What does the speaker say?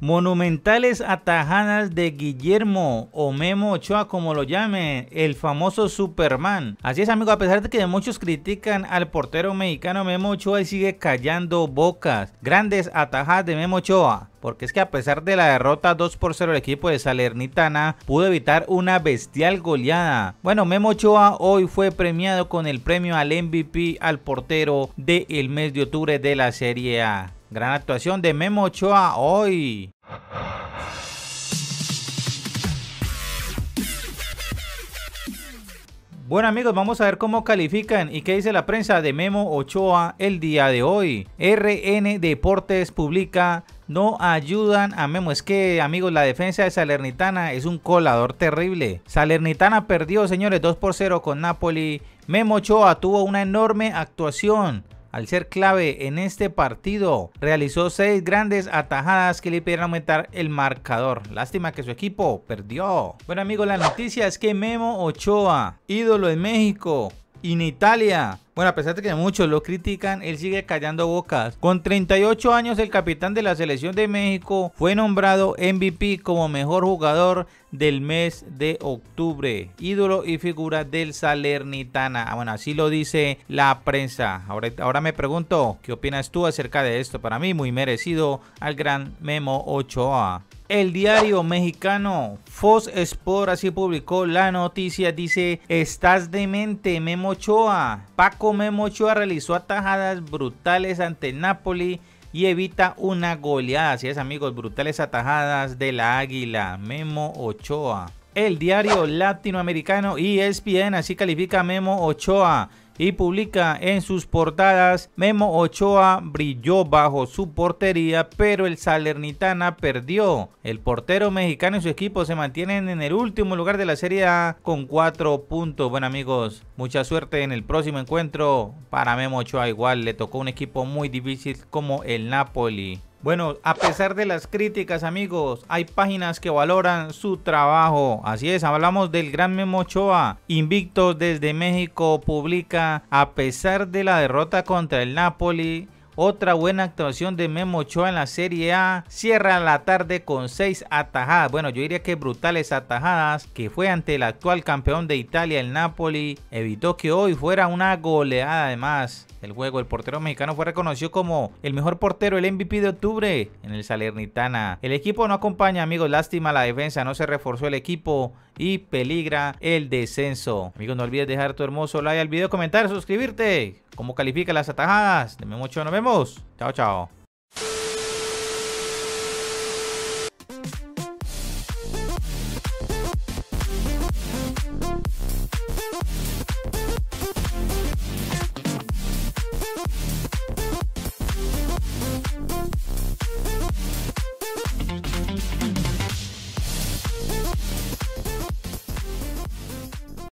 Monumentales atajadas de Guillermo o Memo Ochoa, como lo llamen, el famoso Superman. Así es, amigo, a pesar de que muchos critican al portero mexicano Memo Ochoa, y sigue callando bocas. Grandes atajadas de Memo Ochoa. Porque es que a pesar de la derrota 2 por 0 el equipo de Salernitana pudo evitar una bestial goleada. Bueno, Memo Ochoa hoy fue premiado con el premio al MVP al portero del mes de octubre de la Serie A. Gran actuación de Memo Ochoa hoy. Bueno amigos, vamos a ver cómo califican y qué dice la prensa de Memo Ochoa el día de hoy. RN Deportes publica, no ayudan a Memo. Es que amigos, la defensa de Salernitana es un colador terrible. Salernitana perdió, señores, 2 por 0 con Napoli. Memo Ochoa tuvo una enorme actuación al ser clave en este partido, realizó seis grandes atajadas que le pidieron aumentar el marcador. Lástima que su equipo perdió. Bueno amigos, la noticia es que Memo Ochoa, ídolo en México, en Italia. Bueno, a pesar de que muchos lo critican, él sigue callando bocas. Con 38 años, el capitán de la selección de México fue nombrado MVP como mejor jugador del mes de octubre. Ídolo y figura del Salernitana. Ah, bueno, así lo dice la prensa. Ahora, ahora me pregunto, ¿qué opinas tú acerca de esto? Para mí, muy merecido al gran Memo Ochoa. El diario mexicano Fox Sport así publicó la noticia. Dice, estás demente, Memo Ochoa. Paco Memo Ochoa realizó atajadas brutales ante Napoli y evita una goleada. Así es, amigos, brutales atajadas de la Águila. Memo Ochoa. El diario latinoamericano ESPN así califica a Memo Ochoa y publica en sus portadas Memo Ochoa brilló bajo su portería pero el Salernitana perdió. El portero mexicano y su equipo se mantienen en el último lugar de la Serie A con 4 puntos. Bueno amigos, mucha suerte en el próximo encuentro para Memo Ochoa igual le tocó un equipo muy difícil como el Napoli. Bueno, a pesar de las críticas, amigos, hay páginas que valoran su trabajo. Así es, hablamos del gran Memo Ochoa. Invicto desde México publica, a pesar de la derrota contra el Napoli, otra buena actuación de Memo Ochoa en la Serie A. Cierra la tarde con seis atajadas. Bueno, yo diría que brutales atajadas. Que fue ante el actual campeón de Italia, el Napoli. Evitó que hoy fuera una goleada además. El juego, el portero mexicano fue reconocido como el mejor portero, el MVP de octubre en el Salernitana. El equipo no acompaña, amigos. Lástima la defensa, no se reforzó el equipo y peligra el descenso. Amigos, no olvides dejar tu hermoso like al video, comentar, suscribirte. ¿Cómo califica las atajadas? De Memo Nos vemos. Chao, chao.